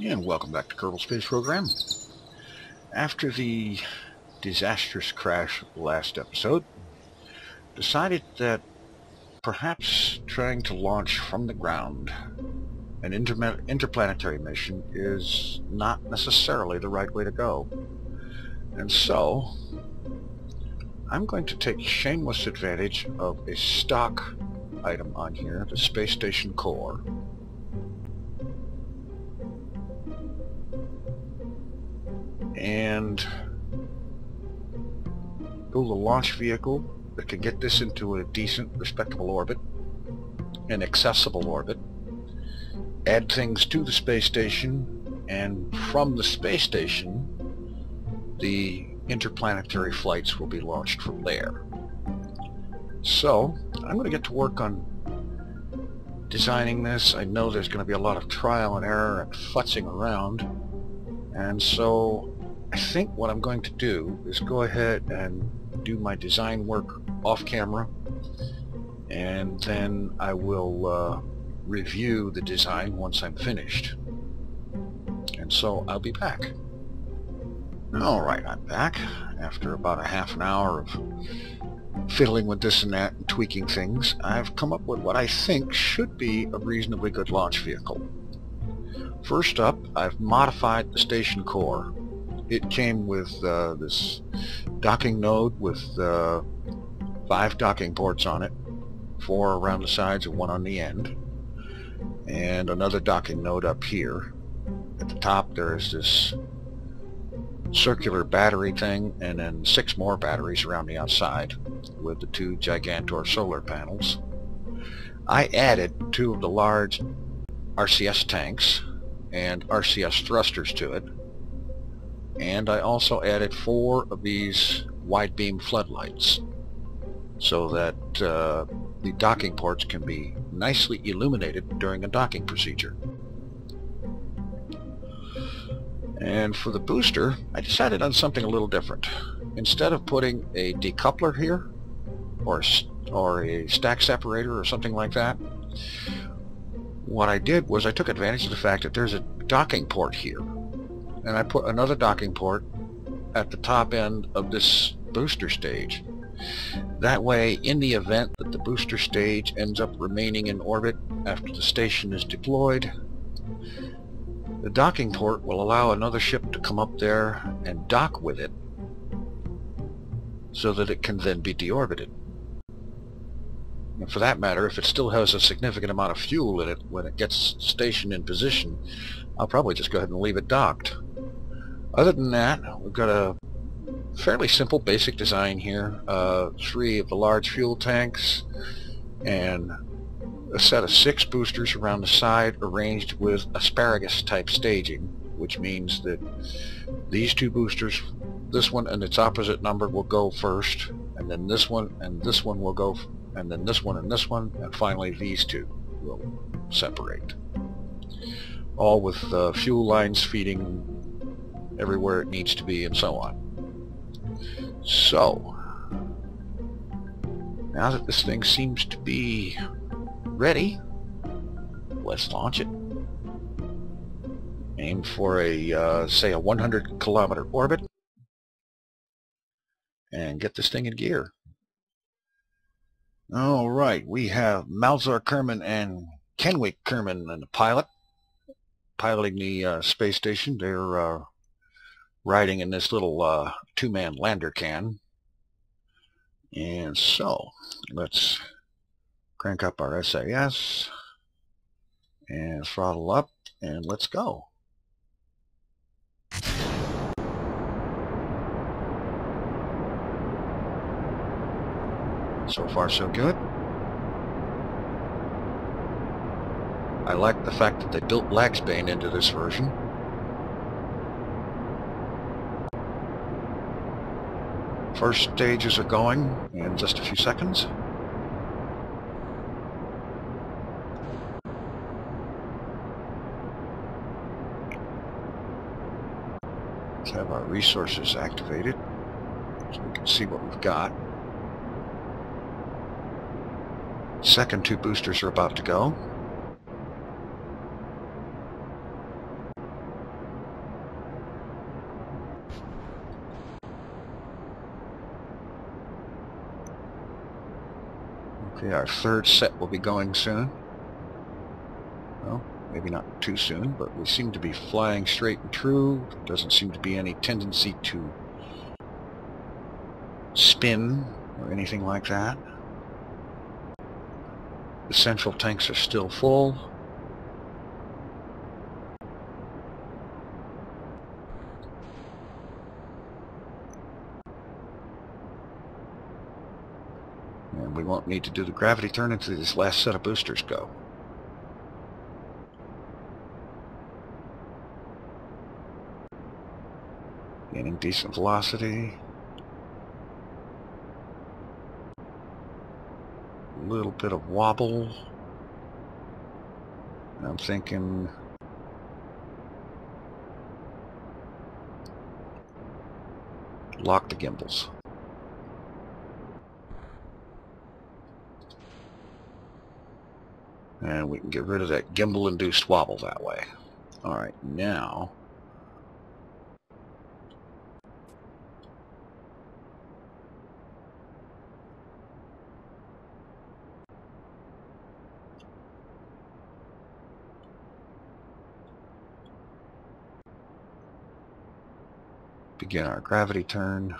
And welcome back to Kerbal Space Program. After the disastrous crash last episode, decided that perhaps trying to launch from the ground an inter interplanetary mission is not necessarily the right way to go. And so, I'm going to take shameless advantage of a stock item on here, the Space Station Core. And build a launch vehicle that can get this into a decent, respectable orbit, an accessible orbit, add things to the space station, and from the space station, the interplanetary flights will be launched from there. So, I'm going to get to work on designing this. I know there's going to be a lot of trial and error and futzing around, and so I think what I'm going to do is go ahead and do my design work off camera and then I will uh, review the design once I'm finished. And so I'll be back. Alright, I'm back after about a half an hour of fiddling with this and that and tweaking things. I've come up with what I think should be a reasonably good launch vehicle. First up, I've modified the station core it came with uh, this docking node with uh, five docking ports on it, four around the sides and one on the end, and another docking node up here. At the top there is this circular battery thing and then six more batteries around the outside with the two Gigantor solar panels. I added two of the large RCS tanks and RCS thrusters to it and I also added four of these wide beam floodlights so that uh, the docking ports can be nicely illuminated during a docking procedure. And for the booster, I decided on something a little different. Instead of putting a decoupler here, or, or a stack separator or something like that, what I did was I took advantage of the fact that there's a docking port here and I put another docking port at the top end of this booster stage. That way, in the event that the booster stage ends up remaining in orbit after the station is deployed, the docking port will allow another ship to come up there and dock with it so that it can then be deorbited. And for that matter, if it still has a significant amount of fuel in it when it gets stationed in position, I'll probably just go ahead and leave it docked. Other than that, we've got a fairly simple basic design here. Uh, three of the large fuel tanks and a set of six boosters around the side arranged with asparagus type staging, which means that these two boosters, this one and its opposite number will go first, and then this one and this one will go, and then this one and this one, and finally these two will separate. All with uh, fuel lines feeding everywhere it needs to be and so on. So, now that this thing seems to be ready, let's launch it. Aim for a, uh, say, a 100 kilometer orbit and get this thing in gear. All right, we have Malzar Kerman and Kenwick Kerman and the pilot piloting the uh, space station. They're uh, riding in this little uh, two-man lander can. And so, let's crank up our SAS and throttle up and let's go. So far so good. I like the fact that they built Laxbane into this version. First stages are going in just a few seconds. Let's have our resources activated so we can see what we've got. Second two boosters are about to go. Okay, our third set will be going soon. Well, maybe not too soon, but we seem to be flying straight and true. Doesn't seem to be any tendency to spin or anything like that. The central tanks are still full. And we won't need to do the gravity turn until this last set of boosters go. Gaining decent velocity. Little bit of wobble. I'm thinking lock the gimbals. And we can get rid of that gimbal-induced wobble that way. Alright, now... Begin our gravity turn.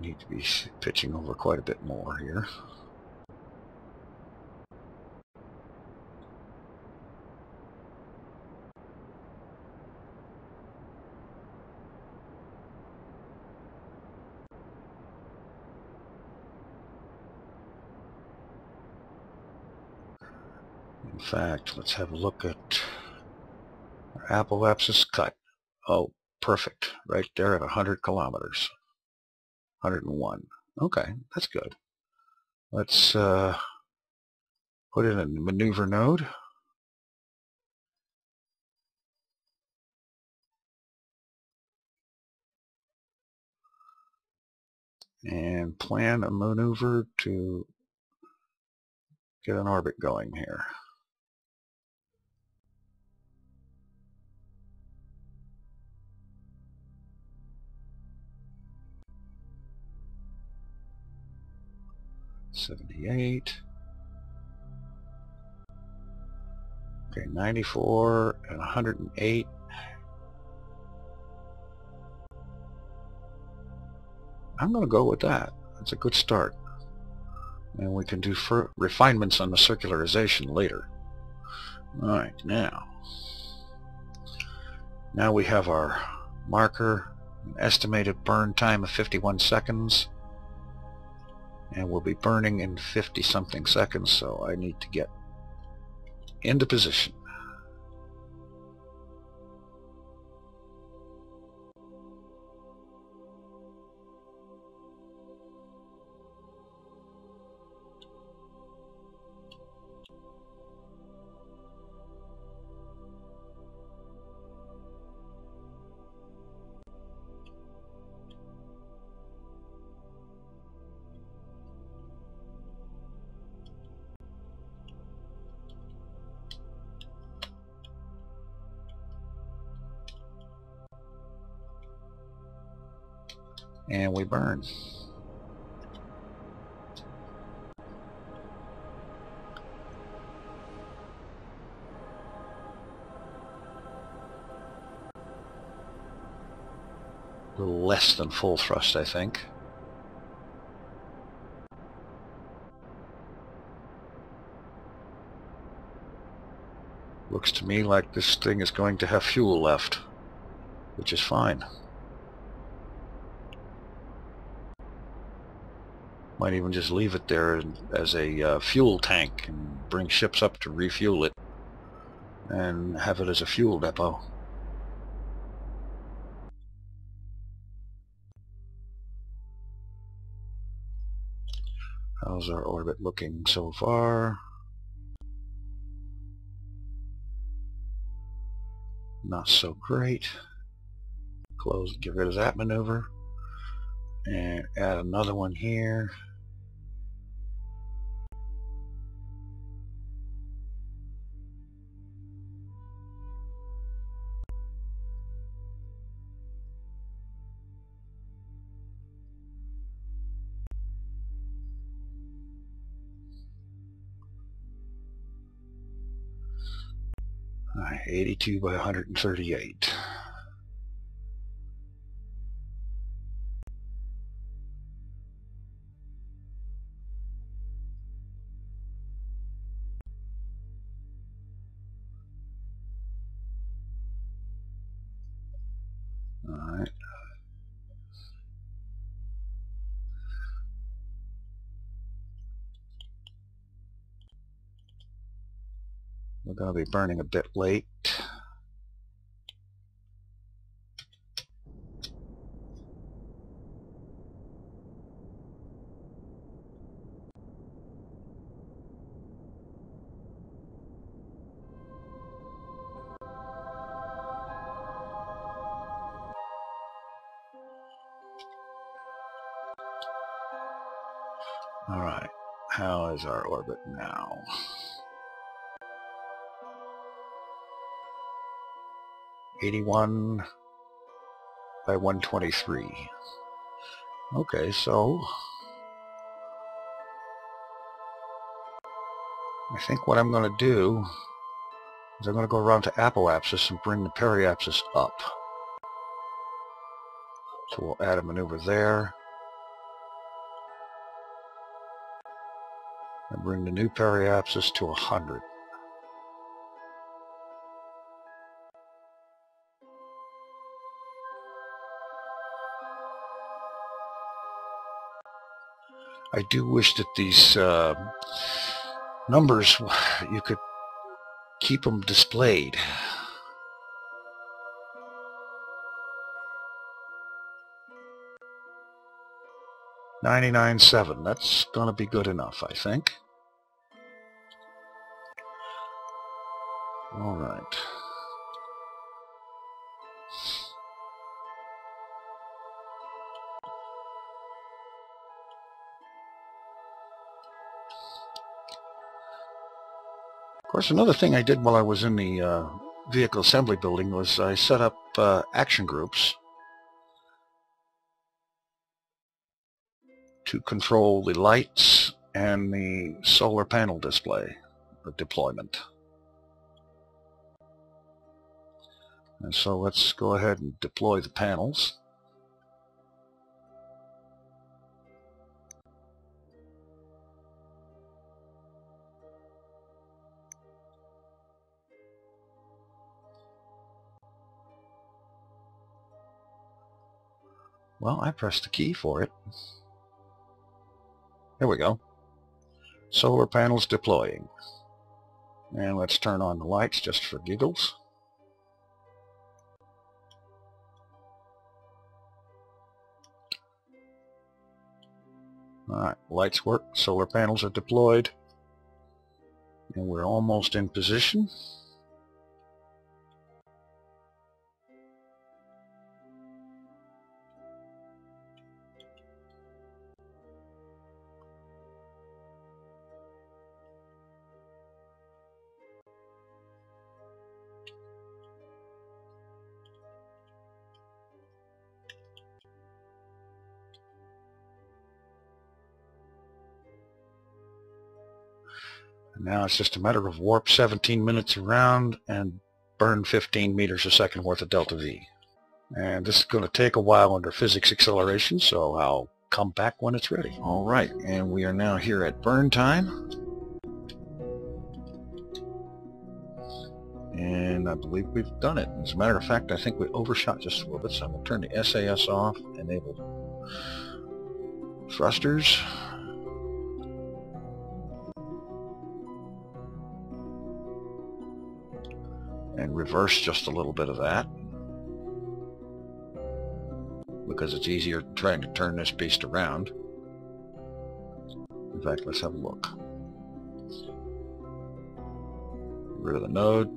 need to be pitching over quite a bit more here. Fact, let's have a look at our apoapsis cut. Oh, perfect. Right there at 100 kilometers. 101. Okay, that's good. Let's uh, put in a maneuver node. And plan a maneuver to get an orbit going here. Seventy-eight. Okay, 94 and 108. I'm going to go with that. That's a good start. And we can do refinements on the circularization later. Alright, now. Now we have our marker, estimated burn time of 51 seconds. And we'll be burning in 50 something seconds, so I need to get into position. And we burn. A little less than full thrust, I think. Looks to me like this thing is going to have fuel left, which is fine. Might even just leave it there as a uh, fuel tank and bring ships up to refuel it and have it as a fuel depot. How's our orbit looking so far? Not so great. Close, get rid of that maneuver. And add another one here. 82 by 138. We're going to be burning a bit late. 81 by 123. Okay, so I think what I'm going to do is I'm going to go around to apoapsis and bring the periapsis up. So we'll add a maneuver there. And bring the new periapsis to 100. I do wish that these uh, numbers, you could keep them displayed. Ninety-nine seven. That's going to be good enough, I think. All right. Of course, another thing I did while I was in the uh, vehicle assembly building was I set up uh, action groups to control the lights and the solar panel display, the deployment. And so let's go ahead and deploy the panels. Well, I pressed the key for it. There we go. Solar panels deploying. And let's turn on the lights just for giggles. Alright, lights work, solar panels are deployed, and we're almost in position. Now it's just a matter of warp 17 minutes around and burn 15 meters a second worth of delta V. And this is going to take a while under physics acceleration, so I'll come back when it's ready. All right, and we are now here at burn time. And I believe we've done it. As a matter of fact, I think we overshot just a little bit, so I'm going to turn the SAS off, enable thrusters. And reverse just a little bit of that because it's easier trying to turn this beast around. In fact, let's have a look. Get rid of the node.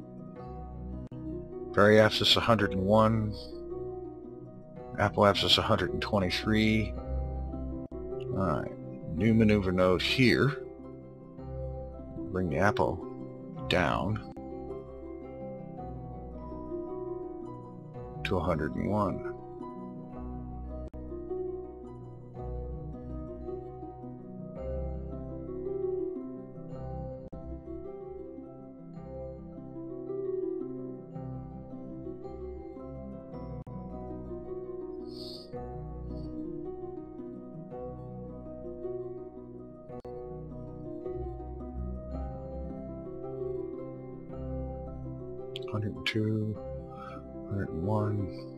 Periapsis 101. Apoapsis 123. Alright, new maneuver node here. Bring the Apo down. to 101. Hundred and two. 102, 101.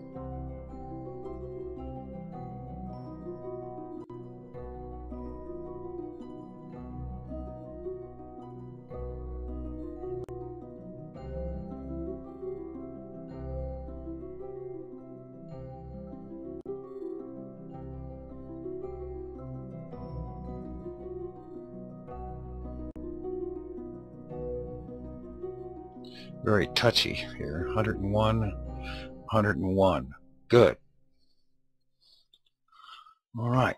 very touchy here. 101, 101. Good. All right.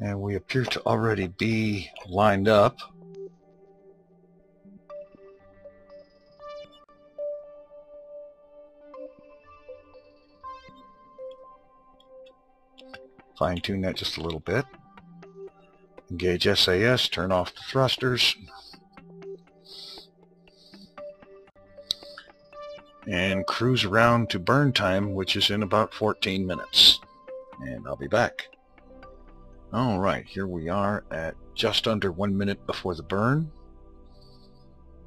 And we appear to already be lined up. Fine tune that just a little bit. Engage SAS, turn off the thrusters. And cruise around to burn time, which is in about 14 minutes. And I'll be back. Alright, here we are at just under one minute before the burn.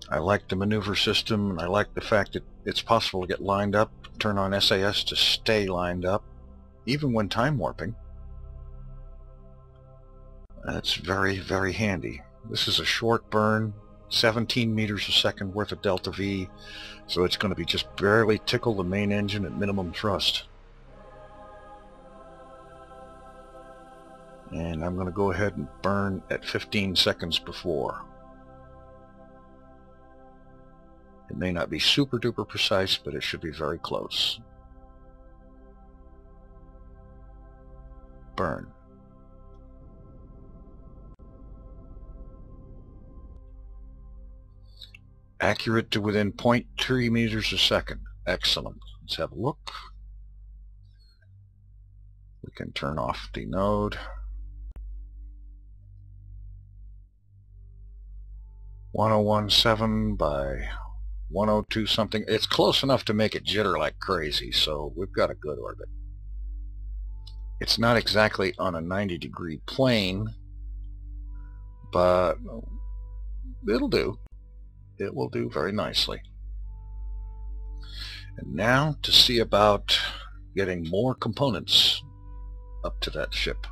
I like the maneuver system, and I like the fact that it's possible to get lined up, turn on SAS to stay lined up, even when time warping. That's very, very handy. This is a short burn, 17 meters a second worth of delta V, so it's going to be just barely tickle the main engine at minimum thrust. And I'm going to go ahead and burn at 15 seconds before. It may not be super duper precise, but it should be very close. Burn. Accurate to within 0.3 meters a second. Excellent. Let's have a look. We can turn off the node. 1017 by 102 something. It's close enough to make it jitter like crazy, so we've got a good orbit. It's not exactly on a 90 degree plane, but it'll do it will do very nicely. And now to see about getting more components up to that ship.